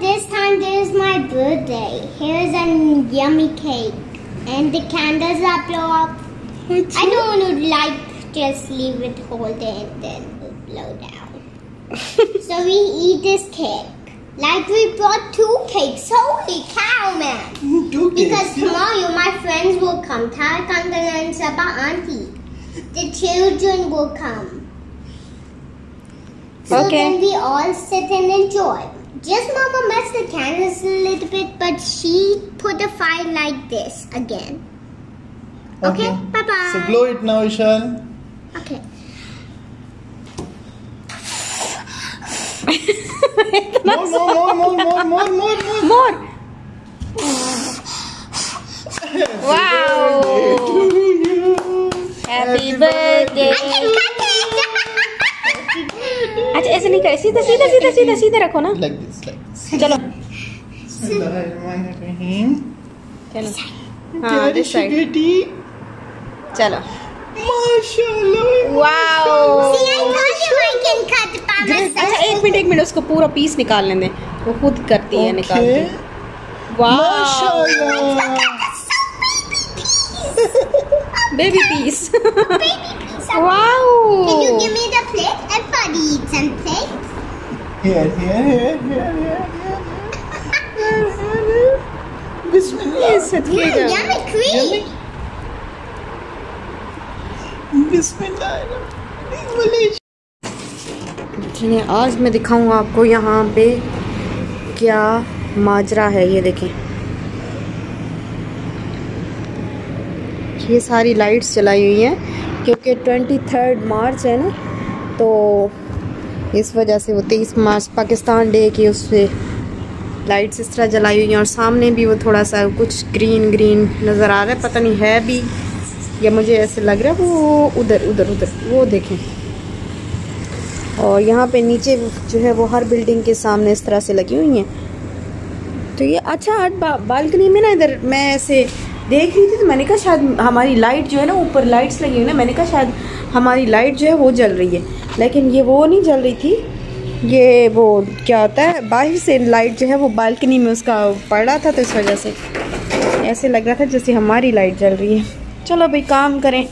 This time is my birthday. Here is a yummy cake. And the candles are blow up. I don't want to like just leave it hold it and then blow down. so we eat this cake. Like we brought two cakes. Holy cow, man. Two Because cakes, yeah. tomorrow my friends will come. Tara, Kandala, and Saba auntie. The children will come. So Okay. then we all sit and enjoy. Just Mama messed the candles a little bit, but she put the fire like this again. Okay, okay. bye bye. So blow it now, Ishan. Okay. more, more, more, more, more, more, more, more. More. wow. Happy birthday. अच्छा ऐसे नहीं करे सीधा सीधा सीधा सीधा सीधा रखो ना। लाइक दिस लाइक चलो। चलो। चलो। हाँ, अच्छा एक मिनट एक मिनट उसको पूरा पीस निकाल लेने। वो खुद करती है निकाल baby piece Of wow Can you give me the plate? Everybody eats some plate. Here, here, here, here, here, here. Here, here, here. Bismillah. ये सदके Mm, yummy cream. Yummy. Bismillah. चलिए आज मैं दिखाऊँ आपको यहाँ पे क्या माजरा है ये देखें ये सारी लाइट्स जलाई हुई हैं क्योंकि ट्वेंटी थर्ड मार्च है ना तो इस वजह से वो तेईस मार्च पाकिस्तान डे की उस पर लाइट्स इस तरह जलाई हुई हैं और सामने भी वो थोड़ा सा कुछ ग्रीन ग्रीन नज़र आ रहा है पता नहीं है भी या मुझे ऐसे लग रहा है वो उधर उधर उधर वो देखें। और यहाँ पे नीचे जो है वो हर बिल्डिंग के सामने इस तरह से लगी हुई हैं। तो ये अच्छा बा, बालकनी में ना इधर मैं ऐसे देख रही थी तो मैंने कहा शायद हमारी लाइट जो है ना, ऊपर लाइट्स लगी हुई ना, मैंने कहा शायद हमारी लाइट जो है वो जल रही है। लेकिन ये वो नहीं जल रही थी। ये वो क्या होता है, बाहर से लाइट जो है वो बालकनी में उसका पड़ रहा था तो इस वजह से ऐसे लग रहा था जैसे हमारी लाइट जल रही है। चलो भाई, काम करें।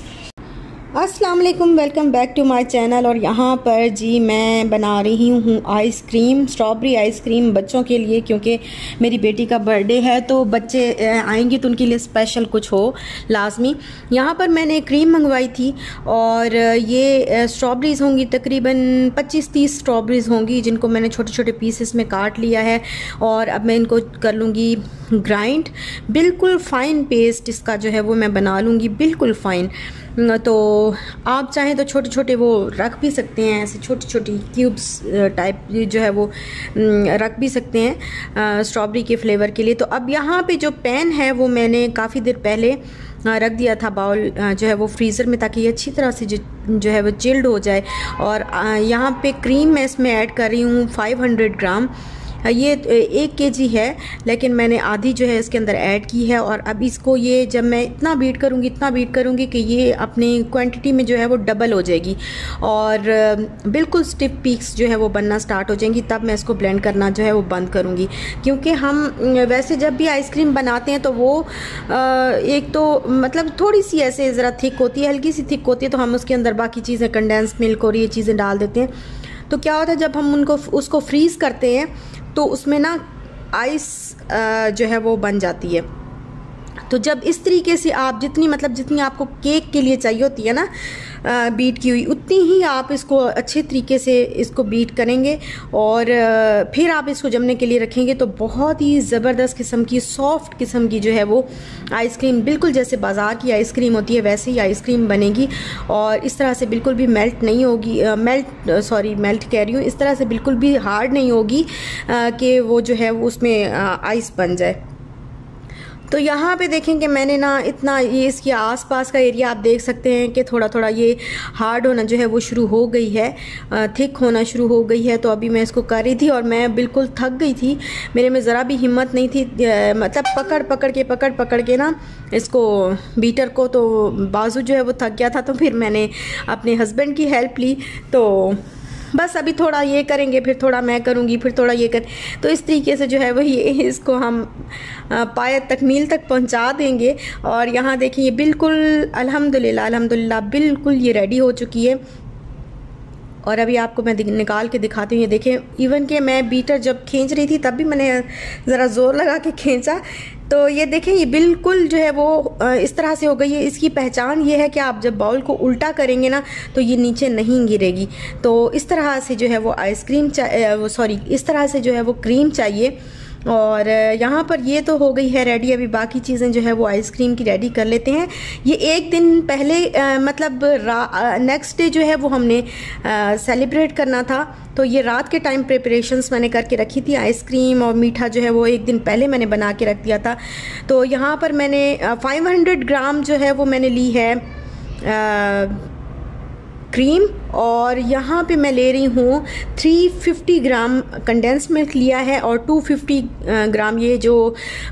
अस्सलाम वालेकुम welcome back to my channel और यहाँ पर जी मैं बना रही हूँ आइसक्रीम स्ट्रॉबेरी आइसक्रीम बच्चों के लिए, क्योंकि मेरी बेटी का बर्थडे है तो बच्चे आएँगे तो उनके लिए स्पेशल कुछ हो लाजमी। यहाँ पर मैंने क्रीम मंगवाई थी, और ये स्ट्रॉबेरीज़ होंगी, तकरीबन 25-30 स्ट्रॉबेरीज़ होंगी, जिनको मैंने छोटे छोटे पीसेस में काट लिया है। और अब मैं इनको कर लूँगी ग्राइंड बिल्कुल फ़ाइन पेस्ट इसका जो है, वो मैं बना लूँगी, बिल्कुल फ़ाइन तो आप चाहें तो छोटे छोटे वो रख भी सकते हैं, ऐसे छोटी छोटी क्यूब्स टाइप जो है वो रख भी सकते हैं स्ट्रॉबेरी के फ्लेवर के लिए। तो अब यहाँ पे जो पैन है वो मैंने काफ़ी देर पहले रख दिया था बाउल जो है वो फ्रीज़र में ताकि ये अच्छी तरह से जो जो है वो चिल्ड हो जाए। और यहाँ पे क्रीम मैं इसमें ऐड कर रही हूँ 500 ग्राम ये एक के जी है, लेकिन मैंने आधी जो है इसके अंदर ऐड की है और अब इसको ये जब मैं इतना बीट करूँगी, इतना बीट करूँगी कि ये अपनी क्वांटिटी में जो है वो डबल हो जाएगी और बिल्कुल स्टिफ पीक्स जो है वो बनना स्टार्ट हो जाएँगी, तब मैं इसको ब्लेंड करना जो है वो बंद करूँगी। क्योंकि हम वैसे जब भी आइसक्रीम बनाते हैं तो वो एक तो मतलब थोड़ी सी ऐसे ज़रा थिक होती है हल्की सी थिक होती है तो हम उसके अंदर बाकी चीज़ें कंडेंस मिल्क और ये चीज़ें डाल देते हैं। तो क्या होता है, जब हम उनको, उसको फ्रीज़ करते हैं तो उसमें ना आइस जो है वो बन जाती है। तो जब इस तरीके से आप जितनी मतलब जितनी आपको केक के लिए चाहिए होती है ना बीट की हुई, उतनी ही आप इसको अच्छे तरीके से इसको बीट करेंगे और फिर आप इसको जमने के लिए रखेंगे तो बहुत ही ज़बरदस्त किस्म की, सॉफ्ट किस्म की जो है वो आइसक्रीम, बिल्कुल जैसे बाज़ार की आइसक्रीम होती है, वैसे ही आइसक्रीम बनेगी और इस तरह से बिल्कुल भी मेल्ट नहीं होगी मेल्ट सॉरी, मेल्ट कह रही हूँ, इस तरह से बिल्कुल भी हार्ड नहीं होगी कि वो जो है वो उसमें आइस बन जाए। तो यहाँ पे देखें कि मैंने ना इतना ये इसके आसपास का एरिया आप देख सकते हैं कि थोड़ा थोड़ा ये हार्ड होना जो है वो शुरू हो गई है थिक होना शुरू हो गई है। तो अभी मैं इसको कर रही थी और मैं बिल्कुल थक गई थी। मेरे में ज़रा भी हिम्मत नहीं थी मतलब पकड़ पकड़ के, पकड़ पकड़ के ना इसको बीटर को तो बाजू जो है वो थक गया था। तो फिर मैंने अपने हस्बैंड की हेल्प ली। तो बस अभी थोड़ा ये करेंगे, फिर थोड़ा मैं करूँगी, फिर थोड़ा ये कर। तो इस तरीके से जो है वही इसको हम पाए तकमील तक पहुँचा देंगे। और यहाँ देखिए, ये बिल्कुल, अल्हम्दुलिल्लाह अल्हम्दुलिल्लाह, बिल्कुल ये रेडी हो चुकी है। और अभी आपको मैं निकाल के दिखाती हूँ। ये देखें इवन कि मैं बीटर जब खींच रही थी, तब भी मैंने ज़रा ज़ोर लगा के खींचा। तो ये देखें ये बिल्कुल जो है वो इस तरह से हो गई है। इसकी पहचान ये है कि आप जब बाउल को उल्टा करेंगे ना तो ये नीचे नहीं गिरेगी। तो इस तरह से जो है वो आइसक्रीम सॉरी, इस तरह से जो है वो क्रीम चाहिए। और यहाँ पर ये तो हो गई है रेडी अभी बाकी चीज़ें जो है वो आइसक्रीम की रेडी कर लेते हैं। ये एक दिन पहले आ, मतलब नेक्स्ट डे जो है वो हमने सेलिब्रेट करना था। तो ये रात के टाइम प्रिपरेशंस मैंने करके रखी थी आइसक्रीम और मीठा जो है वो एक दिन पहले मैंने बना के रख दिया था। तो यहाँ पर मैंने 500 ग्राम जो है वो मैंने ली है आ, क्रीम और यहाँ पे मैं ले रही हूँ 350 ग्राम कंडेंस मिल्क लिया है और 250 ग्राम ये जो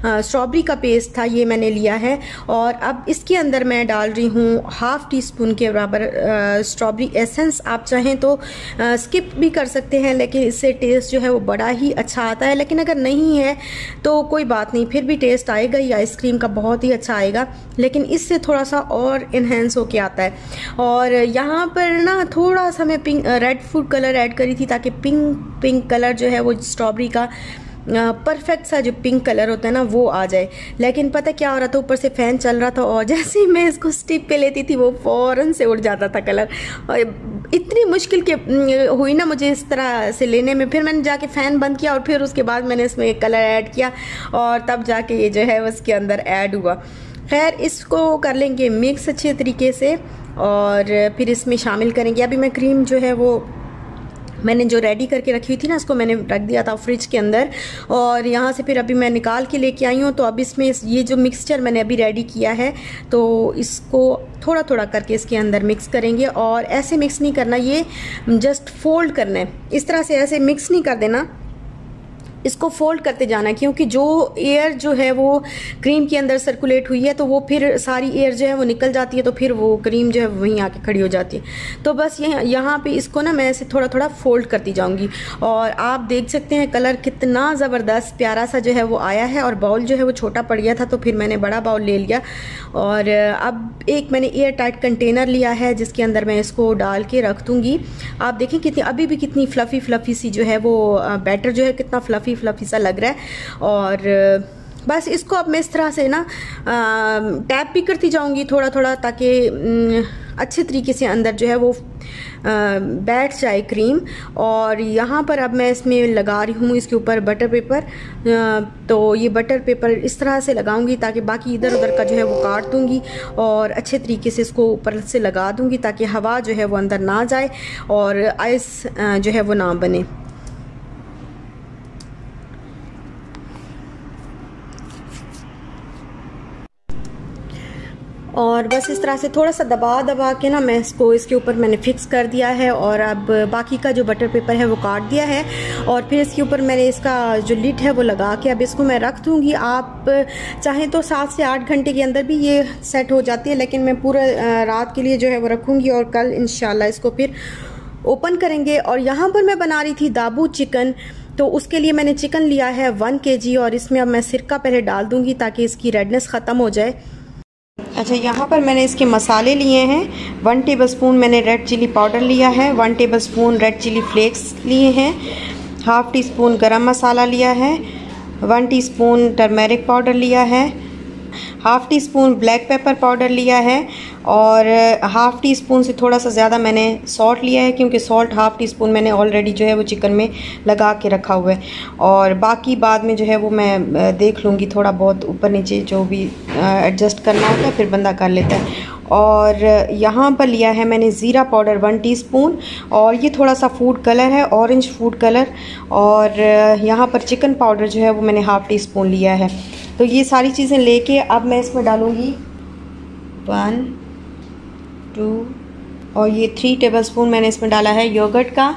स्ट्रॉबेरी का पेस्ट था ये मैंने लिया है और अब इसके अंदर मैं डाल रही हूँ हाफ़ टी स्पून के बराबर स्ट्रॉबेरी एसेंस आप चाहें तो आ, स्किप भी कर सकते हैं लेकिन इससे टेस्ट जो है वो बड़ा ही अच्छा आता है। लेकिन अगर नहीं है तो कोई बात नहीं फिर भी टेस्ट आएगा ही आइसक्रीम का बहुत ही अच्छा आएगा। लेकिन इससे थोड़ा सा और इन्हेंस होके आता है। और यहाँ पर ना थोड़ा थोड़ा सा मैं pink red food colour add करी थी ताकि पिंक पिंक कलर जो है वो स्ट्रॉबेरी का परफेक्ट सा जो पिंक कलर होता है ना, वो आ जाए। लेकिन पता क्या हो रहा था, ऊपर से फ़ैन चल रहा था और जैसे ही मैं इसको स्टिप पे लेती थी, वो फ़ौरन से उड़ जाता था कलर और इतनी मुश्किल के हुई ना मुझे इस तरह से लेने में। फिर मैंने जाके फ़ैन बंद किया और फिर उसके बाद मैंने इसमें कलर ऐड किया और तब जाके ये जो है उसके अंदर ऐड हुआ। खैर, इसको कर लेंगे मिक्स अच्छे तरीके से। और फिर इसमें शामिल करेंगे। अभी मैं क्रीम जो है वो मैंने जो रेडी करके रखी हुई थी ना उसको मैंने रख दिया था फ्रिज के अंदर। और यहाँ से फिर अभी मैं निकाल के लेके आई हूँ तो अब इसमें ये जो मिक्सचर मैंने अभी रेडी किया है तो इसको थोड़ा थोड़ा करके इसके अंदर मिक्स करेंगे। और ऐसे मिक्स नहीं करना, ये जस्ट फोल्ड करना है। इस तरह से ऐसे मिक्स नहीं कर देना। इसको फोल्ड करते जाना क्योंकि जो एयर जो है वो क्रीम के अंदर सर्कुलेट हुई है तो वो फिर सारी एयर जो है वो निकल जाती है तो फिर वो क्रीम जो है वहीं आके खड़ी हो जाती है। तो बस ये यहाँ पे इसको ना मैं ऐसे थोड़ा थोड़ा फोल्ड करती जाऊँगी। और आप देख सकते हैं कलर कितना ज़बरदस्त प्यारा सा जो है वो आया है, और बाउल जो है वो छोटा पड़ गया था तो फिर मैंने बड़ा बाउल ले लिया। और अब एक मैंने एयर टाइट कंटेनर लिया है, जिसके अंदर मैं इसको डाल के रख दूँगी। आप देखें कितनी, अभी भी कितनी फ्लफ़ी फ्लफ़ी सी जो है वो बैटर जो है कितना फ्लफ़ी फ्लफी सा लग रहा है और बस इसको अब मैं इस तरह से ना टैप भी करती जाऊँगी थोड़ा थोड़ा ताकि अच्छे तरीके से अंदर जो है वो बैठ जाए क्रीम। और यहाँ पर अब मैं इसमें लगा रही हूँ इसके ऊपर बटर पेपर। तो ये बटर पेपर इस तरह से लगाऊँगी ताकि बाकी इधर उधर का जो है वो काट दूँगी और अच्छे तरीके से इसको ऊपर से लगा दूँगी ताकि हवा जो है वो अंदर ना जाए और आइस जो है वो ना बने। और बस इस तरह से थोड़ा सा दबा दबा के ना मैं इसको, इसके ऊपर मैंने फिक्स कर दिया है और अब बाकी का जो बटर पेपर है वो काट दिया है और फिर इसके ऊपर मैंने इसका जो लिट है वो लगा के अब इसको मैं रख दूँगी। आप चाहें तो सात से आठ घंटे के अंदर भी ये सेट हो जाती है, लेकिन मैं पूरा रात के लिए जो है वो रखूँगी और कल इन इसको फिर ओपन करेंगे। और यहाँ पर मैं बना रही थी दाबू चिकन तो उसके लिए मैंने चिकन लिया है वन के और इसमें अब मैं सिरका पहले डाल दूँगी ताकि इसकी रेडनेस ख़त्म हो जाए। अच्छा यहाँ पर मैंने इसके मसाले लिए हैं। वन टेबल स्पून मैंने रेड चिली पाउडर लिया है। One tablespoon red chilli flakes लिए हैं। हाफ़ टी स्पून गरम मसाला लिया है। वन टीस्पून टर्मेरिक पाउडर लिया है। Half teaspoon black pepper powder लिया है और हाफ़ टी स्पून से थोड़ा सा ज़्यादा मैंने सॉल्ट लिया है क्योंकि सॉल्ट हाफ़ टी स्पून मैंने ऑलरेडी जो है वो चिकन में लगा के रखा हुआ है। और बाकी बाद में जो है वो मैं देख लूँगी थोड़ा बहुत ऊपर नीचे जो भी एडजस्ट करना होता है, फिर बंदा कर लेता है। और यहाँ पर लिया है मैंने ज़ीरा पाउडर वन टीस्पून और ये थोड़ा सा फ़ूड कलर है, ऑरेंज फ़ूड कलर। और यहाँ पर चिकन पाउडर जो है वो मैंने हाफ़ टी स्पून लिया है। तो ये सारी चीज़ें लेके अब मैं इसमें डालूँगी। वन टू और ये थ्री टेबल स्पून मैंने इसमें डाला है योगर्ट का।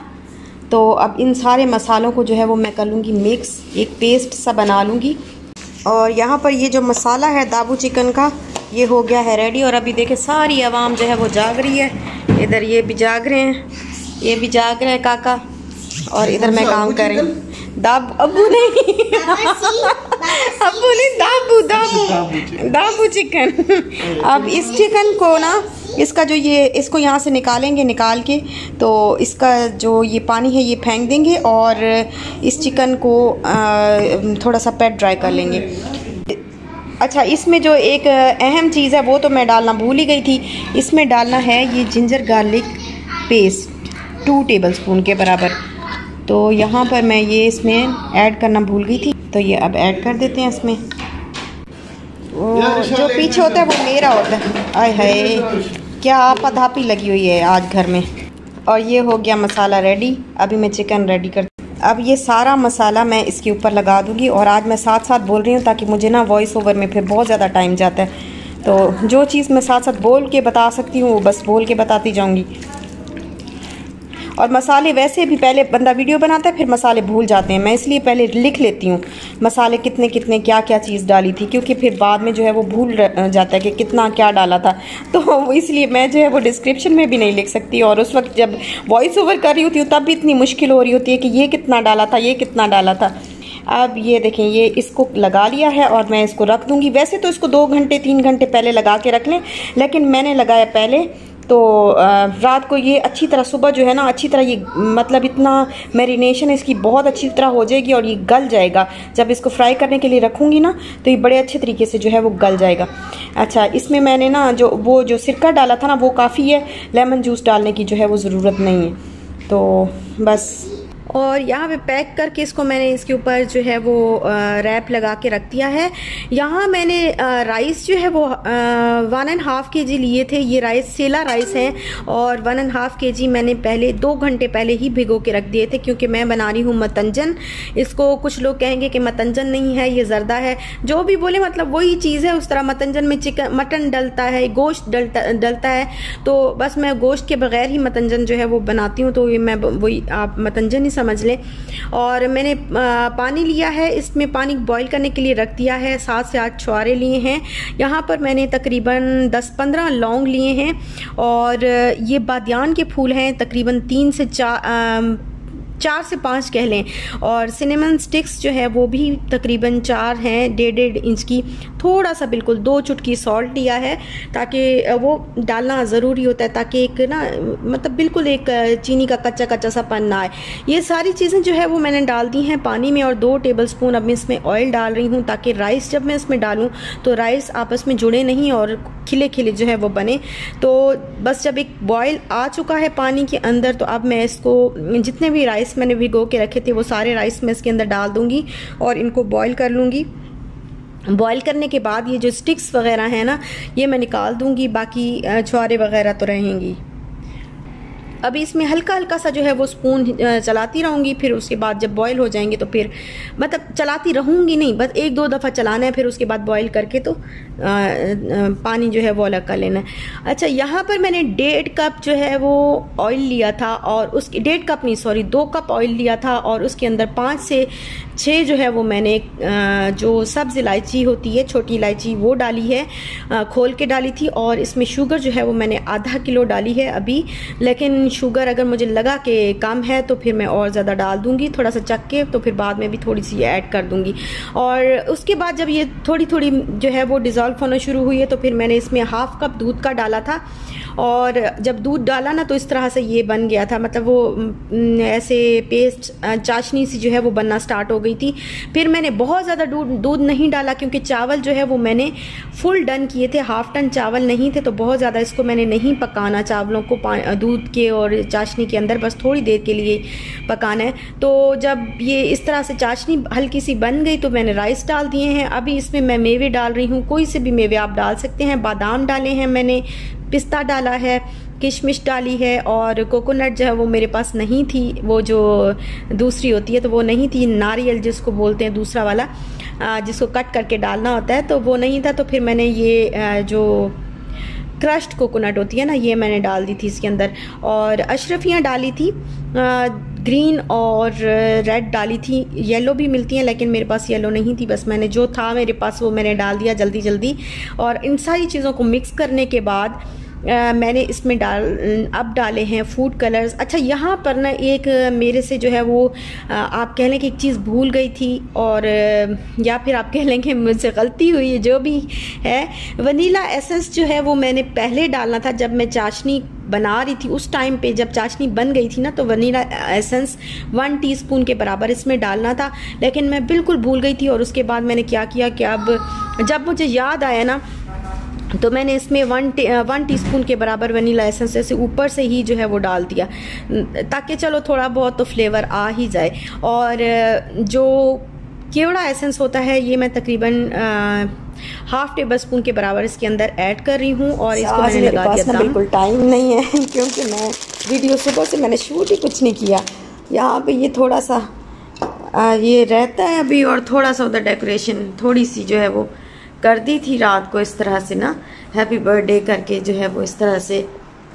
तो अब इन सारे मसालों को जो है वो मैं कर लूँगी मिक्स एक पेस्ट सा बना लूँगी। और यहाँ पर ये जो मसाला है दाबू चिकन का ये हो गया है रेडी और अभी देखें सारी आवाम जो है वो जाग रही है। इधर ये भी जाग रहे हैं ये भी जाग रहे हैं काका। और इधर मैं काम अबू कर रही हूँ? दाब अबू नहीं। अबू नहीं दाबू दाबू। दाबू चिकन। अब इस चिकन को ना इसका जो ये इसको यहाँ से निकालेंगे निकाल के तो इसका जो ये पानी है ये फेंक देंगे और इस चिकन को आ, थोड़ा सा पैट ड्राई कर लेंगे। अच्छा इसमें जो एक अहम चीज़ है वो तो मैं डालना भूल ही गई थी। इसमें डालना है ये ginger garlic paste two tablespoon के बराबर। तो यहाँ पर मैं ये इसमें ऐड करना भूल गई थी तो ये अब ऐड कर देते हैं इसमें। जो पीछे होता है वो मेरा होता है। आय हाय क्या आपाधापी लगी हुई है आज घर में? और ये हो गया मसाला रेडी अभी मैं चिकन रेडी कर अब ये सारा मसाला मैं इसके ऊपर लगा दूँगी और आज मैं साथ साथ बोल रही हूँ ताकि मुझे ना वॉइस ओवर में फिर बहुत ज़्यादा टाइम जाता है। तो जो चीज़ मैं साथ साथ बोल के बता सकती हूँ वो बस बोल के बताती जाऊँगी। और मसाले वैसे भी पहले बंदा वीडियो बनाता है, फिर मसाले भूल जाते हैं। मैं इसलिए पहले लिख लेती हूँ, मसाले कितने कितने क्या क्या चीज़ डाली थी, क्योंकि फिर बाद में जो है वो भूल जाता है कि कितना क्या डाला था। तो इसलिए मैं जो है वो डिस्क्रिप्शन में भी नहीं लिख सकती और उस वक्त जब वॉइस ओवर कर रही होती हूँ, तब भी इतनी मुश्किल हो रही होती है कि ये कितना डाला था, ये कितना डाला था। अब ये देखें, ये इसको लगा लिया है और मैं इसको रख दूँगी। वैसे तो इसको दो घंटे, तीन घंटे पहले लगा के रख लें, लेकिन मैंने लगाया पहले तो रात को ये अच्छी तरह, सुबह जो है ना, अच्छी तरह ये मतलब इतना मैरिनेशन इसकी बहुत अच्छी तरह हो जाएगी और ये गल जाएगा। जब इसको फ्राई करने के लिए रखूँगी ना तो ये बड़े अच्छे तरीके से जो है वो गल जाएगा। अच्छा इसमें मैंने ना जो, वो जो सिरका डाला था ना, वो काफ़ी है। लेमन जूस डालने की जो है वो ज़रूरत नहीं है। तो बस और यहाँ पे पैक करके इसको मैंने इसके ऊपर जो है वो रैप लगा के रख दिया है। यहाँ मैंने राइस जो है वो वन एंड हाफ़ के जी लिए थे। ये राइस, सेला राइस हैं और वन एंड हाफ़ के जी मैंने पहले, दो घंटे पहले ही भिगो के रख दिए थे क्योंकि मैं बना रही हूँ मतंजन। इसको कुछ लोग कहेंगे कि मतंजन नहीं है, ये जर्दा है। जो भी बोले मतलब वही चीज़ है। उस तरह मतंजन में चिकन मटन डलता है, गोश्त डलता डलता है। तो बस मैं गोश्त के बगैर ही मतंजन जो है वो बनाती हूँ। तो मैं वही आप मतंजन ही समझ लें। और मैंने पानी लिया है, इसमें पानी बॉईल करने के लिए रख दिया है। सात से आठ छुआरे लिए हैं। यहाँ पर मैंने तकरीबन 10-15 लौंग लिए हैं। और ये बादियान के फूल हैं, तकरीबन तीन से चार चार से पाँच कह लें। और सिनेमन स्टिक्स जो है, वो भी तकरीबन चार हैं, डेढ़ डेढ़ इंच की। थोड़ा सा बिल्कुल, दो चुटकी सॉल्ट लिया है, ताकि वो डालना ज़रूरी होता है, ताकि एक ना मतलब बिल्कुल एक चीनी का कच्चा कच्चा सा पन ना आए। ये सारी चीज़ें जो है, वो मैंने डाल दी हैं पानी में, और दो टेबल स्पून अब मैं इसमें ऑयल डाल रही हूँ, ताकि राइस जब मैं इसमें डालूँ तो राइस आपस में जुड़े नहीं, और खिले खिले जो है, वो बने। तो बस जब एक बॉयल आ चुका है पानी के अंदर तो अब मैं इसको, जितने भी राइस मैंने भिगो के रखे थे, वो सारे राइस मैं इसके अंदर डाल दूँगी और इनको बॉयल कर लूँगी। बॉईल करने के बाद ये जो स्टिक्स वगैरह हैं ना, ये मैं निकाल दूँगी, बाकी छुआरे वगैरह तो रहेंगी। अभी इसमें हल्का हल्का सा जो है वो स्पून चलाती रहूँगी फिर उसके बाद जब बॉयल हो जाएँगे तो फिर मतलब चलाती रहूँगी नहीं बस एक दो दफ़ा चलाना है फिर उसके बाद बॉयल करके तो अ, पानी जो है वो अलग कर लेना है। अच्छा यहाँ पर मैंने डेढ़ कप जो है वो ऑयल लिया था और उसके डेढ़ कप नहीं सॉरी दो कप ऑयल लिया था और उसके अंदर पाँच से छः जो है वो मैंने जो सब्ज़ इलायची होती है छोटी इलायची वो डाली है खोल के डाली थी और इसमें शुगर जो है वो मैंने आधा किलो डाली है अभी शुगर अगर मुझे लगा कि कम है तो फिर मैं और ज़्यादा डाल दूँगी, थोड़ा सा चख के तो फिर बाद में भी थोड़ी सी ऐड कर दूँगी। और उसके बाद जब ये थोड़ी थोड़ी जो है वो डिज़ोल्व होना शुरू हुई है तो फिर मैंने इसमें हाफ़ कप दूध का डाला था। और जब दूध डाला ना तो इस तरह से ये बन गया था। मतलब वो ऐसे पेस्ट चाशनी सी जो है वो बनना स्टार्ट हो गई थी। फिर मैंने बहुत ज़्यादा दूध दूध नहीं डाला, क्योंकि चावल जो है वो मैंने फुल डन किए थे। हाफ़ टन चावल नहीं थे तो बहुत ज़्यादा इसको मैंने नहीं पकाना चावलों को दूध के और चाशनी के अंदर बस थोड़ी देर के लिए पकाना है। तो जब ये इस तरह से चाशनी हल्की सी बन गई तो मैंने राइस डाल दिए हैं। अभी इसमें मैं मेवे डाल रही हूँ। कोई से भी मेवे आप डाल सकते हैं। बादाम डाले हैं मैंने, पिस्ता डाला है, किशमिश डाली है और कोकोनट जो है वो मेरे पास नहीं थी। वो जो दूसरी होती है तो वो नहीं थी। नारियल जिसको बोलते हैं, दूसरा वाला जिसको कट करके डालना होता है तो वो नहीं था। तो फिर मैंने ये जो क्रश्ड कोकोनट होती है ना, ये मैंने डाल दी थी इसके अंदर। और अशरफियाँ डाली थी ग्रीन और रेड डाली थी। येलो भी मिलती हैं, लेकिन मेरे पास येलो नहीं थी। बस मैंने जो था मेरे पास वो मैंने डाल दिया जल्दी जल्दी और इन सारी चीज़ों को मिक्स करने के बाद आ, मैंने इसमें डाल अब डाले हैं फ़ूड कलर्स अच्छा यहाँ पर ना एक मेरे से जो है वो आप कह लें कि एक चीज़ भूल गई थी और या फिर आप कह लें कि मुझसे गलती हुई है जो भी है। वनीला एसेंस जो है वो मैंने पहले डालना था जब मैं चाशनी बना रही थी। उस टाइम पे जब चाशनी बन गई थी ना तो वनीला एसेंस वन टीस्पून के बराबर इसमें डालना था। लेकिन मैं बिल्कुल भूल गई थी और उसके बाद मैंने क्या किया कि अब जब मुझे याद आया ना तो मैंने इसमें वन टी, वन टीस्पून के बराबर वनीला एसेंस ऐसे ऊपर से ही जो है वो डाल दिया। ताकि चलो थोड़ा बहुत तो फ्लेवर आ ही जाए। और जो केवड़ा एसेंस होता है ये मैं तकरीबन हाफ़ टेबल स्पून के बराबर इसके अंदर ऐड कर रही हूँ और इसको मैंने लगा दिया था। बिल्कुल टाइम नहीं है क्योंकि मैं वीडियो सुबह से मैंने शूट ही कुछ नहीं किया। यहाँ पे ये थोड़ा सा आ, ये रहता है अभी और थोड़ा सा उधर डेकोरेशन थोड़ी सी जो है वो कर दी थी रात को इस तरह से ना हैप्पी बर्थडे करके जो है वो इस तरह से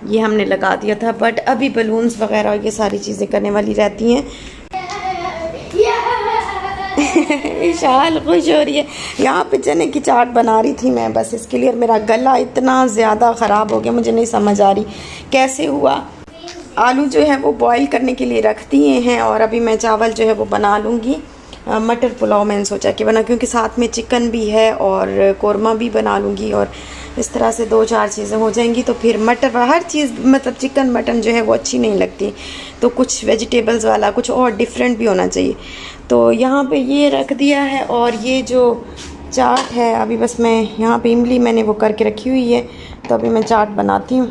ये हमने लगा दिया था बट अभी बलून्स वगैरह ये सारी चीज़ें करने वाली रहती हैं। विशाल, खुश हो रही है। यहाँ पे चने की चाट बना रही थी मैं बस, इसके लिए मेरा गला इतना ज़्यादा ख़राब हो गया, मुझे नहीं समझ आ रही। कैसे हुआ? आलू जो है वो बॉईल करने के लिए रख दिए हैं और अभी मैं चावल जो है वो बना लूँगी। मटर पुलाव मैंने सोचा कि बना, क्योंकि साथ में चिकन भी है और कौरमा भी बना लूँगी और इस तरह से दो चार चीज़ें हो जाएँगी तो फिर मटर हर चीज़ मतलब चिकन मटन जो है वो अच्छी नहीं लगती। तो कुछ वेजिटेबल्स वाला, कुछ और डिफरेंट भी होना चाहिए। तो यहाँ पे ये रख दिया है और ये जो चाट है, अभी बस मैं यहाँ पे इमली मैंने वो करके रखी हुई है तो अभी मैं चाट बनाती हूँ।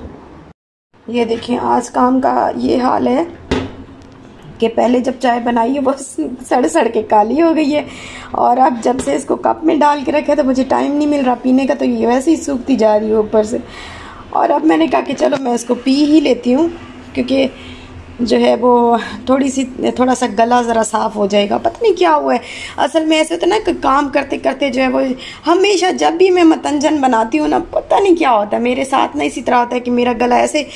ये देखें, आज काम का ये हाल है। कि पहले जब चाय बनाई है, वो सड़ सड़ के काली हो गई है। और अब जब से इसको कप में डाल के रखे तो मुझे टाइम नहीं मिल रहा पीने का तो ये वैसे ही सूखती जा रही है ऊपर से। और अब मैंने कहा कि चलो मैं इसको पी ही लेती हूँ, क्योंकि जो है वो थोड़ी सी, थोड़ा सा गला ज़रा साफ़ हो जाएगा। पता नहीं क्या हुआ है। असल में ऐसे होता ना कि काम करते करते जो है वो, हमेशा जब भी मैं मतंजन बनाती हूँ ना, पता नहीं क्या होता है। मेरे साथ ना इसी तरह होता है कि मेरा गला ऐसे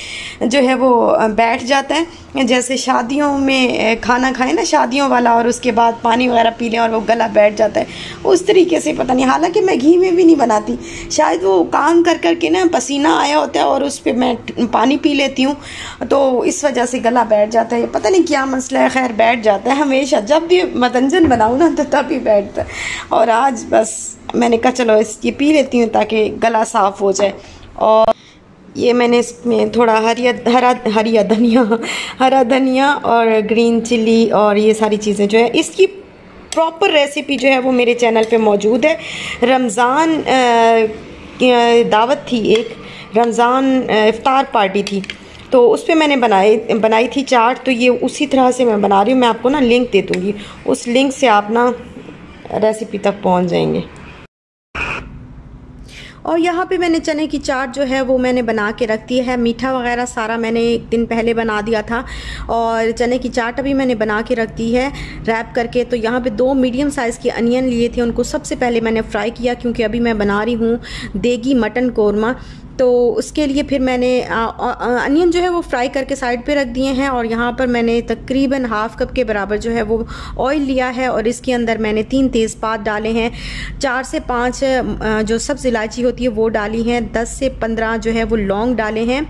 जो है वो बैठ जाता है। जैसे शादियों में खाना खाए ना शादियों वाला और उसके बाद पानी वगैरह पी लें और वो गला बैठ जाता है। उस तरीके से पता नहीं, हालाँकि मैं घी में भी नहीं बनाती। शायद वो काम कर कर के ना पसीना आया होता है और उस पर मैं पानी पी लेती हूँ तो इस वजह से गला बैठ जाता है। पता नहीं क्या मसला है, खैर बैठ जाता है हमेशा। जब भी मतंजन बनाऊँ ना तो तभी बैठता है। और आज बस मैंने कहा, चलो इस ये पी लेती हूँ ताकि गला साफ़ हो जाए। और ये मैंने इसमें थोड़ा हरिया, हरा, हरिया धनिया, हरा धनिया और ग्रीन चिल्ली और ये सारी चीज़ें जो है। इसकी प्रॉपर रेसिपी जो है वो मेरे चैनल पे मौजूद है। रमज़ान दावत थी एक। रमज़ान इफ़ार पार्टी थी। तो उस पर मैंने बनाई बनाई थी चाट। तो ये उसी तरह से मैं बना रही हूँ। मैं आपको ना लिंक दे दूँगी। उस लिंक से आप ना रेसिपी तक पहुँच जाएँगे। और यहाँ पे मैंने चने की चाट जो है वो मैंने बना के रख दी है। मीठा वगैरह सारा मैंने एक दिन पहले बना दिया था और चने की चाट अभी मैंने बना के रख दी है रैप करके। तो यहाँ पे दो मीडियम साइज़ के अनियन लिए थे, उनको सबसे पहले मैंने फ्राई किया क्योंकि अभी मैं बना रही हूँ देगी मटन कौरमा। तो उसके लिए फिर मैंने अनियन जो है वो फ्राई करके साइड पे रख दिए हैं और यहाँ पर मैंने तकरीबन हाफ़ कप के बराबर जो है वो ऑयल लिया है और इसके अंदर मैंने तीन तेज़पात डाले हैं। चार से पाँच जो सब्ज़ इलायची होती है वो डाली हैं। दस से पंद्रह जो है वो लौंग डाले हैं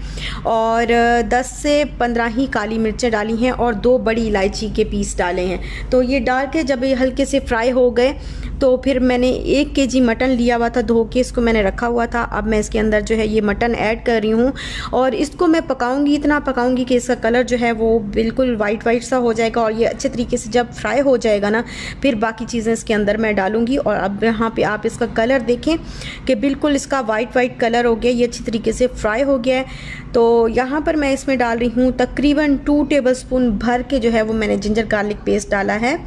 और दस से पंद्रह ही काली मिर्चें डाली हैं और दो बड़ी इलायची के पीस डाले हैं। तो ये डाल के जब ये हल्के से फ्राई हो गए तो फिर मैंने एक के जी मटन लिया हुआ था, धो के इसको मैंने रखा हुआ था। अब मैं इसके अंदर जो है ये मटन ऐड कर रही हूँ और इसको मैं पकाऊँगी, इतना पकाऊँगी कि इसका कलर जो है वो बिल्कुल वाइट वाइट सा हो जाएगा और ये अच्छे तरीके से जब फ्राई हो जाएगा ना, फिर बाकी चीज़ें इसके अंदर मैं डालूँगी और अब यहाँ पर आप इसका कलर देखें कि बिल्कुल इसका वाइट वाइट कलर हो गया, ये अच्छी तरीके से फ्राई हो गया है। तो यहाँ पर मैं इसमें डाल रही हूँ तकरीबन टू टेबल स्पून भर के जो है वो मैंने जिंजर गार्लिक पेस्ट डाला है।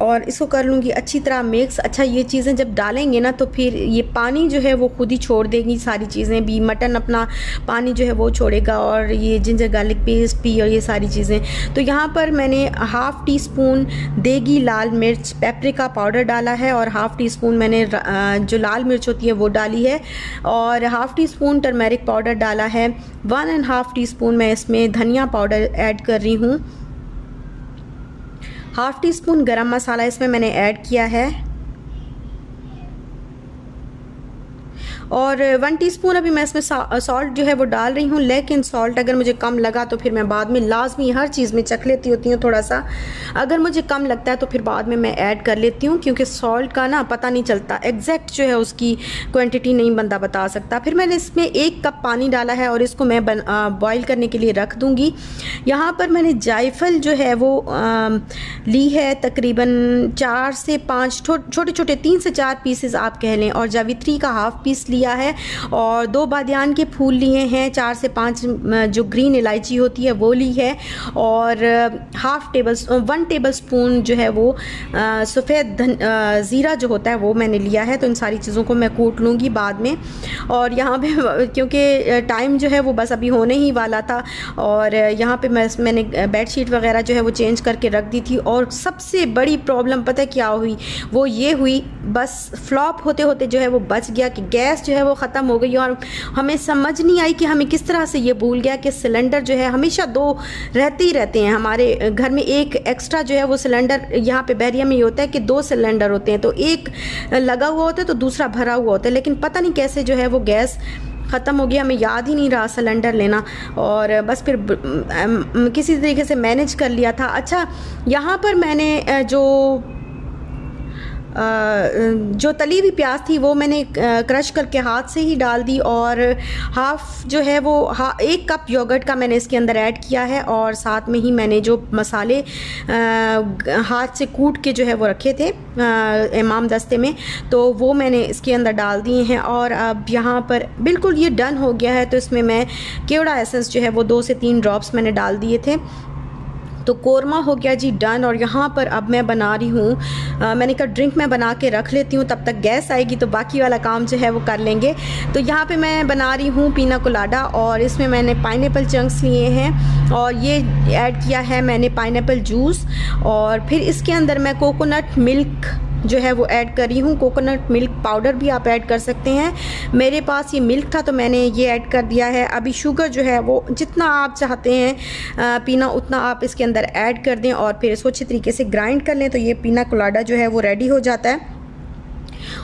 और इसको कर लूँगी, अच्छी तरह मिक्स अच्छा ये चीज़ें जब डालेंगे ना तो फिर ये पानी जो है वो खुद ही छोड़ देगी सारी चीज़ें। भी मटन अपना पानी जो है वो छोड़ेगा और ये जिंजर गार्लिक पेस्ट भी और ये सारी चीज़ें। तो यहाँ पर मैंने हाफ़ टी स्पून देगी लाल मिर्च पेपरिका पाउडर डाला है और हाफ़ टी स्पून मैंने जो लाल मिर्च होती है वो डाली है। और half teaspoon turmeric powder डाला है। One and half teaspoon मैं इसमें धनिया पाउडर ऐड कर रही हूँ। हाफ़ टी स्पून गर्म मसाला इसमें मैंने ऐड किया है। और वन टीस्पून अभी मैं इसमें सॉल्ट जो है वो डाल रही हूँ, लेकिन सॉल्ट अगर मुझे कम लगा तो फिर मैं बाद में लाजमी हर चीज़ में चख लेती होती हूँ थोड़ा सा। अगर मुझे कम लगता है तो फिर बाद में मैं ऐड कर लेती हूँ, क्योंकि सॉल्ट का ना पता नहीं चलता। एग्जैक्ट जो है उसकी क्वान्टिटी नहीं बंदा बता सकता। फिर मैंने इसमें एक कप पानी डाला है और इसको मैं बॉयल करने के लिए रख दूँगी। यहाँ पर मैंने जायफल जो है वो ली है तकरीबन चार से पाँच छोटे छोटे तीन से चार पीसेस आप कह लें, और जावित्री का हाफ़ पीस लिया है और दो बादियान के फूल लिए हैं, चार से पाँच जो ग्रीन इलायची होती है वो ली है और half table one tablespoon जो है वो सफ़ेद ज़ीरा जो होता है वो मैंने लिया है तो इन सारी चीज़ों को मैं कूट लूँगी बाद में। और यहाँ पे क्योंकि टाइम जो है वो बस अभी होने ही वाला था और यहाँ पे मैं, मैंने बेडशीट वगैरह जो है वो चेंज करके रख दी थी और सबसे बड़ी प्रॉब्लम पता क्या हुई? वो ये हुई, बस फ्लॉप होते होते जो है वो बच गया कि गैस जो है वो ख़त्म हो गई और हमें समझ नहीं आई कि हमें किस तरह से ये भूल गया कि सिलेंडर जो है हमेशा दो रहते ही रहते हैं। हमारे घर में एक एक्स्ट्रा जो है वो सिलेंडर यहाँ पे बैरिया में ये होता है कि दो सिलेंडर होते हैं। तो एक लगा हुआ होता है तो दूसरा भरा हुआ होता है। लेकिन पता नहीं कैसे जो है वो गैस ख़त्म हो गया। हमें याद ही नहीं रहा सिलेंडर लेना और बस फिर किसी तरीके से मैनेज कर लिया था। अच्छा यहाँ पर मैंने जो जो तली हुई प्याज थी वो मैंने क्रश करके हाथ से ही डाल दी और हाफ़ जो है वो हा, एक कप योगर्ट का मैंने इसके अंदर ऐड किया है और साथ में ही मैंने जो मसाले हाथ से कूट के जो है वो रखे थे इमाम दस्ते में तो वो मैंने इसके अंदर डाल दिए हैं और अब यहाँ पर बिल्कुल ये डन हो गया है तो इसमें मैं केवड़ा एसेंस जो है वो दो से तीन ड्रॉप्स मैंने डाल दिए थे। तो कोरमा हो गया जी डन और यहाँ पर अब मैं बना रही हूँ। मैंने कहा ड्रिंक मैं बना के रख लेती हूँ, तब तक गैस आएगी तो बाकी वाला काम जो है वो कर लेंगे। तो यहाँ पे मैं बना रही हूँ पीना कोलाडा और इसमें मैंने पाइन चंक्स लिए हैं, और ये ऐड किया है मैंने पाइन जूस और फिर इसके अंदर मैं कोकोनट मिल्क जो है वो ऐड कर रही हूँ। कोकोनट मिल्क पाउडर भी आप ऐड कर सकते हैं। मेरे पास ये मिल्क था तो मैंने ये ऐड कर दिया है। अभी शुगर जो है वो जितना आप चाहते हैं पीना उतना आप इसके अंदर ऐड कर दें और फिर इसको अच्छे तरीके से ग्राइंड कर लें तो ये पीना कोलाडा जो है वो रेडी हो जाता है।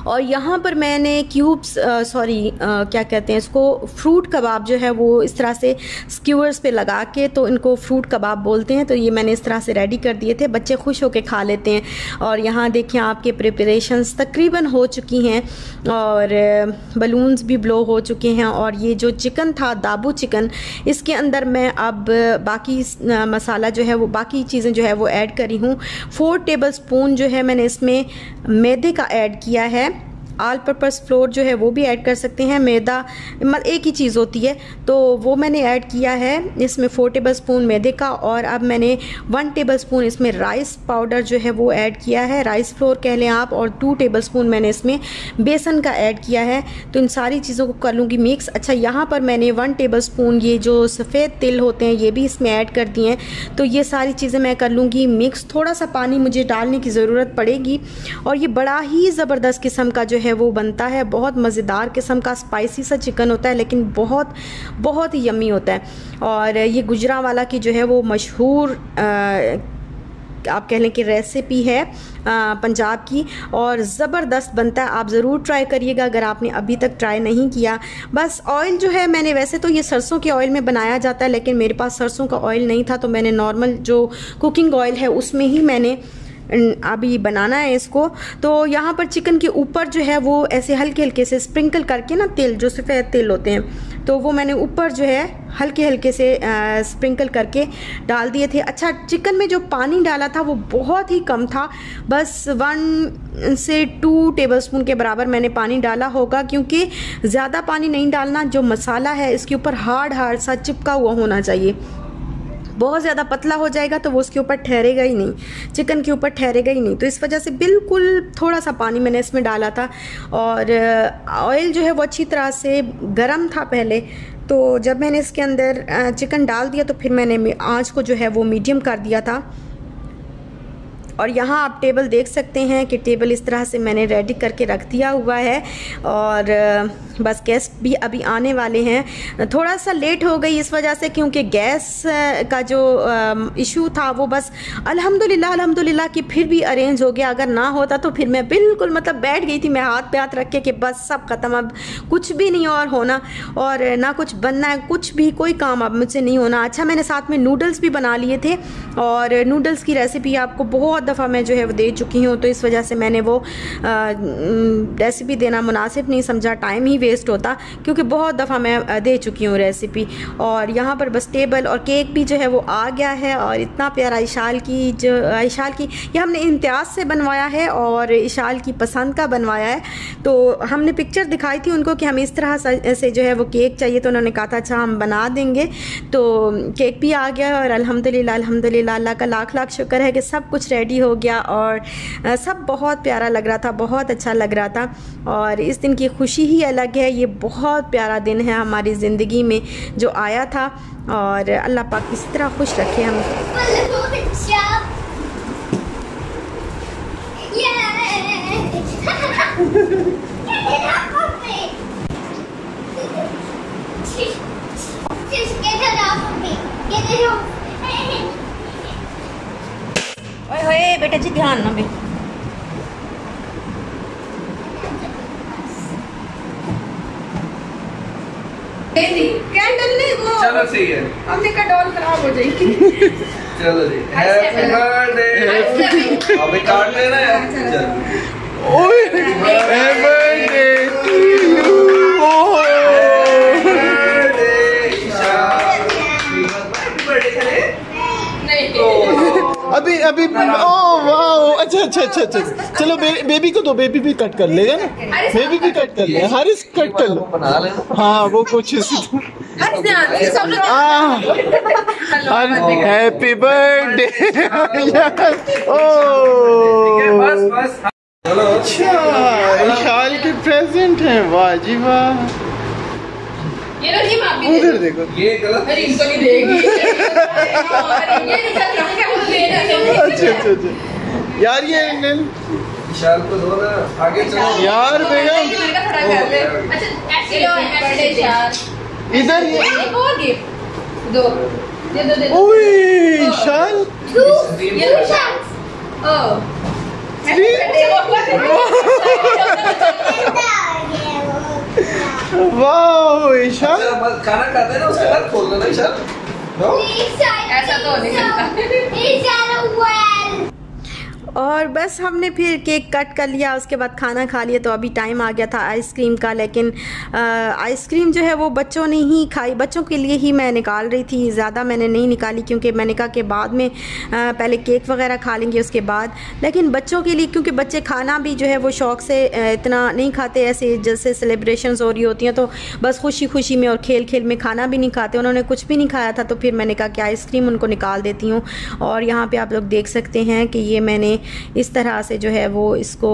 और यहाँ पर मैंने क्यूब्स सॉरी क्या कहते हैं इसको फ्रूट कबाब जो है वो इस तरह से स्क्यूअर्स पे लगा के तो इनको फ्रूट कबाब बोलते हैं तो ये मैंने इस तरह से रेडी कर दिए थे, बच्चे खुश होकर खा लेते हैं। और यहाँ देखिए आपके प्रिपरेशंस तकरीबन हो चुकी हैं और बलून्स भी ब्लो हो चुके हैं और ये जो चिकन था, दाबू चिकन इसके अंदर मैं अब बाकी मसाला जो है वो, बाकी चीज़ें जो है वो ऐड करी हूँ। फोर टेबल स्पून जो है मैंने इसमें मैदे का ऐड किया है। ¿eh? आल पर्पज़ फ्लोर जो है वो भी ऐड कर सकते हैं। मैदा मतलब एक ही चीज़ होती है। तो वो मैंने ऐड किया है। इसमें फोर टेबल स्पून मैदे का और अब मैंने वन टेबल स्पून इसमें राइस पाउडर जो है वो ऐड किया है। राइस फ्लोर कह लें आप और टू टेबल स्पून मैंने इसमें बेसन का ऐड किया है। तो इन सारी चीज़ों को कर लूँगी मिक्स अच्छा यहाँ पर मैंने वन टेबल स्पून ये जो सफ़ेद तिल होते हैं, ये भी इसमें ऐड कर दिए हैं। तो ये सारी चीज़ें मैं कर लूँगी मिक्स थोड़ा सा पानी मुझे डालने की ज़रूरत पड़ेगी। और ये बड़ा ही ज़बरदस्त किस्म का जो है वो बनता है। बहुत मज़ेदार किस्म का स्पाइसी सा चिकन होता है, लेकिन बहुत बहुत ही यमी होता है। और ये गुजरा वाला की जो है, वो मशहूर आप कह लें कि रेसिपी है पंजाब की। और ज़बरदस्त बनता है। आप ज़रूर ट्राई करिएगा, अगर आपने अभी तक ट्राई नहीं किया। बस ऑयल जो है, मैंने वैसे तो ये सरसों के ऑयल में बनाया जाता है, लेकिन मेरे पास सरसों का ऑयल नहीं था तो मैंने नॉर्मल जो कुकिंग ऑयल है, उसमें ही मैंने अभी बनाना है इसको। तो यहाँ पर चिकन के ऊपर जो है वो ऐसे हल्के हल्के से स्प्रिंकल करके ना तेल जो सफ़ेद तेल होते हैं तो वो मैंने ऊपर जो है हल्के हल्के से आ, स्प्रिंकल करके डाल दिए थे। अच्छा चिकन में जो पानी डाला था वो बहुत ही कम था। बस वन से टू टेबल स्पून के बराबर मैंने पानी डाला होगा क्योंकि ज़्यादा पानी नहीं डालना जो मसाला है इसके ऊपर हार्ड हार्ड सा चिपका हुआ होना चाहिए। बहुत ज़्यादा पतला हो जाएगा तो वो उसके ऊपर ठहरेगा ही नहीं, चिकन के ऊपर ठहरेगा ही नहीं। तो इस वजह से बिल्कुल थोड़ा सा पानी मैंने इसमें डाला था और ऑयल जो है वो अच्छी तरह से गर्म था पहले तो जब मैंने इसके अंदर चिकन डाल दिया तो फिर मैंने आँच को जो है वो मीडियम कर दिया था। और यहाँ आप टेबल देख सकते हैं कि टेबल इस तरह से मैंने रेडी करके रख दिया हुआ है और बस गेस्ट भी अभी आने वाले हैं। थोड़ा सा लेट हो गई इस वजह से क्योंकि गैस का जो इशू था वो बस अल्हम्दुलिल्लाह अल्हम्दुलिल्लाह कि फिर भी अरेंज हो गया। अगर ना होता तो फिर मैं बिल्कुल मतलब बैठ गई थी मैं हाथ पे हाथ रख के कि बस सब ख़त्म, अब कुछ भी नहीं और होना और ना कुछ बनना है, कुछ भी कोई काम अब मुझसे नहीं होना। अच्छा मैंने साथ में नूडल्स भी बना लिए थे और नूडल्स की रेसिपी आपको बहुत दफ़ा मैं जो है वो दे चुकी हूँ तो इस वजह से मैंने वो रेसिपी देना मुनासिब नहीं समझा टाइम ही वेस्ट होता, क्योंकि बहुत दफ़ा मैं दे चुकी हूँ रेसिपी और यहाँ पर बस टेबल और केक भी जो है वो आ गया है और इतना प्यारा इशाल की जो इशाल की, ये हमने इम्तियाज़ से बनवाया है और इशाल की पसंद का बनवाया है। तो हमने पिक्चर दिखाई थी उनको कि हमें इस तरह से जो है वो केक चाहिए तो उन्होंने कहा था अच्छा हम बना देंगे। तो केक भी आ गया और अल्हम्दुलिल्लाह अल्हम्दुलिल्लाह, अल्लाह का लाख लाख शुक्र है कि सब कुछ रेडी हो गया और सब बहुत प्यारा लग रहा था, बहुत अच्छा लग रहा था और इस दिन की खुशी ही अलग है। ये बहुत प्यारा दिन है हमारी ज़िंदगी में जो आया था और अल्लाह पाक इस तरह खुश रखे हम ओए बेटा जी ध्यान ना बेटा कैंडल नहीं वो चलो सही है हमने का डॉल खराब जाएगी चलो जी हैप्पी बर्थडे अभी काट लेना है चलो ओए happy birthday to you birthday Isha happy birthday करे अभी अभी ओ वाओ. अच्छा अच्छा अच्छा अच्छा. चलो बे, बेबी को तो बेबी भी कट कर लेगा ना. बेबी भी कट कर ले हारिस कट कर लो. हाँ वो कुछ हैप्पी बर्थडे ओ बस बस चलो अच्छा विशाल के प्रेजेंट है वाह जी वाह उधर देखो ये गलत अरे इनको नहीं देगी ये निकल रहा है अच्छा अच्छा अच्छा यार ये विशाल को दो ना आगे चलो यार बेगम बेटा खड़ा कर ले अच्छा इधर ये। एक और गिफ्ट। दो। दे दो दे दो। ओए विशाल ये लो शांत। ओ। वाह। विशाल अच्छा, खाना खाते ना उसके बाद खोल देना विशाल नो ऐसा तो नहीं करता और बस हमने फिर केक कट कर लिया उसके बाद खाना खा लिया तो अभी टाइम आ गया था आइसक्रीम का लेकिन आइसक्रीम जो है वो बच्चों ने ही खाई बच्चों के लिए ही मैं निकाल रही थी ज़्यादा मैंने नहीं निकाली क्योंकि मैंने कहा कि बाद में आ, पहले केक वगैरह खा लेंगे उसके बाद लेकिन बच्चों के लिए क्योंकि बच्चे खाना भी जो है वो शौक़ से इतना नहीं खाते ऐसे जैसे सेलिब्रेशन हो रही होती हैं तो बस खुशी खुशी में और खेल खेल में खाना भी नहीं खाते उन्होंने कुछ भी नहीं खाया था तो फिर मैंने कहा कि आइसक्रीम उनको निकाल देती हूँ और यहाँ पर आप लोग देख सकते हैं कि ये मैंने इस तरह से जो है वो इसको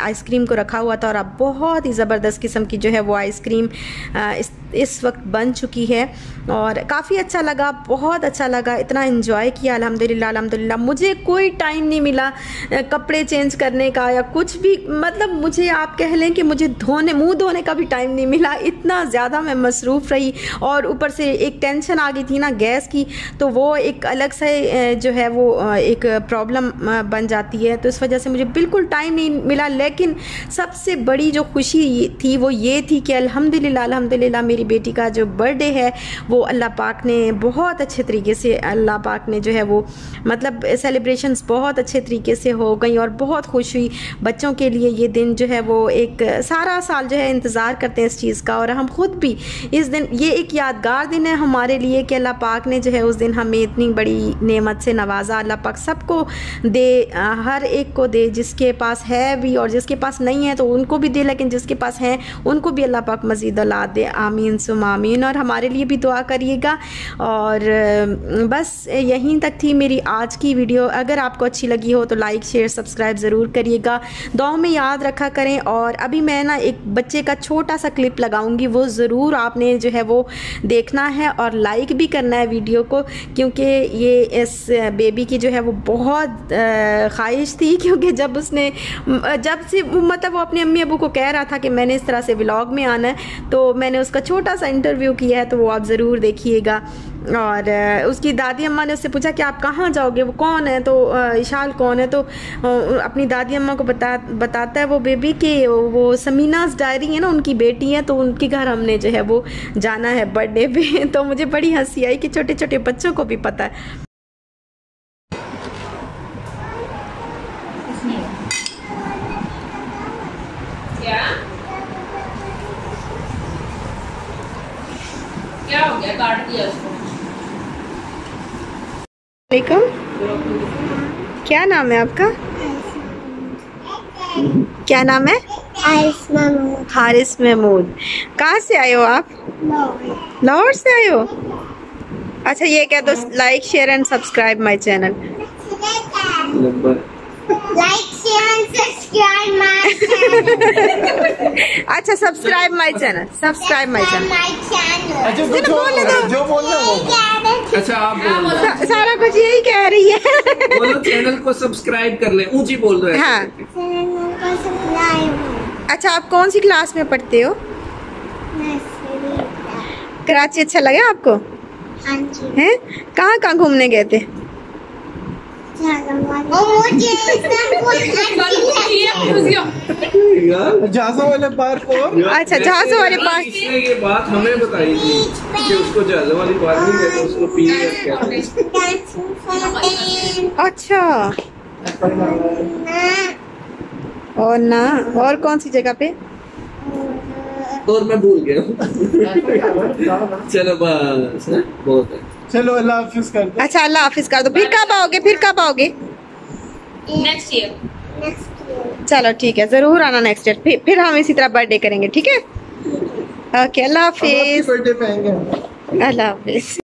आइसक्रीम को रखा हुआ था और अब बहुत ही ज़बरदस्त किस्म की जो है वो आइसक्रीम इस इस वक्त बन चुकी है और काफ़ी अच्छा लगा, बहुत अच्छा लगा, इतना इन्जॉय किया, अल्हम्दुलिल्लाह अल्हम्दुलिल्लाह। मुझे कोई टाइम नहीं मिला कपड़े चेंज करने का या कुछ भी मतलब मुझे आप कह लें कि मुझे धोने, मुँह धोने का भी टाइम नहीं मिला, इतना ज़्यादा मैं मसरूफ़ रही और ऊपर से एक टेंशन आ गई थी ना गैस की तो वो एक अलग से जो है वो एक प्रॉब्लम बन जाती है। तो इस वजह से मुझे बिल्कुल टाइम नहीं मिला, लेकिन सबसे बड़ी जो खुशी थी वो ये थी कि अल्हम्दुलिल्लाह अल्हम्दुलिल्लाह मेरी बेटी का जो बर्थडे है, वो अल्लाह पाक ने बहुत अच्छे तरीके से, अल्लाह पाक ने जो है वो मतलब सेलिब्रेशंस बहुत अच्छे तरीके से हो गई और बहुत खुश हुई। बच्चों के लिए ये दिन जो है वो एक सारा साल जो है इंतज़ार करते हैं इस चीज़ का और हम ख़ुद भी इस दिन, ये एक यादगार दिन है हमारे लिए कि अल्लाह पाक ने जो है उस दिन हमें इतनी बड़ी नेमत से नवाजा। अल्लाह पाक सबको दे हर एक को दे जिसके पास है भी और जिसके पास नहीं है तो उनको भी दे, लेकिन जिसके पास हैं, उनको भी अल्लाह पाक मज़ीद औलाद दे। आमीन। आमीन सुम आमीन और हमारे लिए भी दुआ करिएगा। और बस यहीं तक थी मेरी आज की वीडियो। अगर आपको अच्छी लगी हो तो लाइक, शेयर, सब्सक्राइब ज़रूर करिएगा। दुआओं में याद रखा करें, और अभी मैं ना एक बच्चे का छोटा सा क्लिप लगाऊँगी। वो ज़रूर आपने जो है वो देखना है और लाइक भी करना है वीडियो को, क्योंकि ये इस बेबी की जो है वो बहुत ख्वाहिश थी, क्योंकि जब उसने, जब से मतलब वो अपने अम्मी अबू को कह रहा था कि मैंने इस तरह से ब्लॉग में आना है तो मैंने उसका छोटा सा इंटरव्यू किया है तो वो आप ज़रूर देखिएगा। और उसकी दादी अम्मा ने उससे पूछा कि आप कहाँ जाओगे? वो कौन है? तो इशाल कौन है? तो अपनी दादी अम्मा को बता, बताता है वो बेबी कि वो समीनाज डायरी है ना, उनकी बेटी है तो उनके घर हमने जो है वो जाना है बर्थडे पे। तो मुझे बड़ी हँसी आई कि छोटे छोटे बच्चों को भी पता है क्या क्या हो गया काट दिया उसको वालेकुम क्या नाम है आपका? क्या नाम है? हारिस महमूद। कहाँ से आए हो आप? लाहौर। से आए हो? अच्छा ये क्या तो like share and subscribe my channel Like, share, and subscribe my channel. अच्छा subscribe my channel subscribe my channel my channel. अच्छा कुछ बोलने दो। जो बोलना है वो अच्छा आप बोल। सारा कुछ यही कह रही है। बोलो चैनल को सब्सक्राइब कर ले। ऊँची बोल रहे हैं। हाँ। Channel को subscribe. अच्छा आप कौन सी क्लास में पढ़ते हो? कराची अच्छा लगा आपको? हाँ जी। हैं? कहाँ कहाँ घूमने गए थे और मुझे सब कुछ अच्छी म्यूज़ियम जहाजों वाले पार्क और अच्छा जहाजों वाले इसने ये बात हमें बताई थी कि उसको जहाजों वाली बात नहीं कहते उसको कहते हैं। अच्छा। और ना और कौन सी जगह पे? और मैं भूल गया चलो बस हाँ, बहुत है। चलो अल्लाह हाफिज कर दो। अच्छा अल्लाह हाफिज कर दो। फिर कब आओगे? फिर कब आओगे? नेक्स्ट ईयर चलो ठीक है। ज़रूर आना नेक्स्ट ईयर फिर फिर हम इसी तरह बर्थडे करेंगे ठीक है? ओके अल्लाह हाफिज। बर्थडे अल्लाह हाफिज।